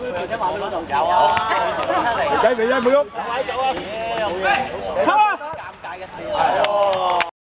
唔使買咩攞嚟走啊！係，啊使嚟。唔使，喐。唔使走啊！好嘢，好。走啊！尬嘅事。